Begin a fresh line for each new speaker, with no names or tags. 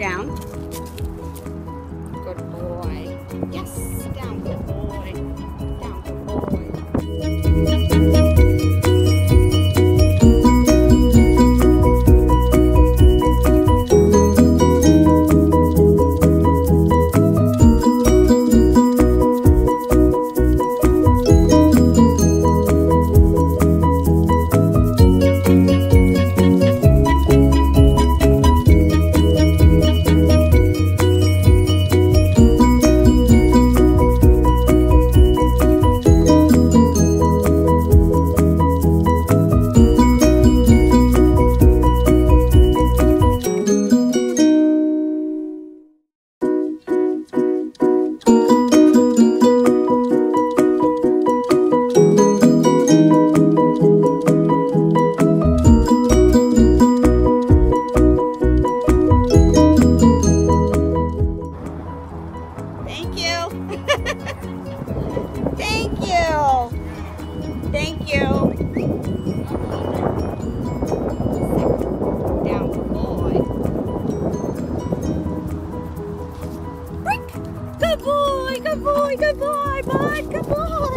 down. Good boy. Yes, down, Thank you. Thank you. Thank you. Good boy, good boy, good boy, bud, good boy.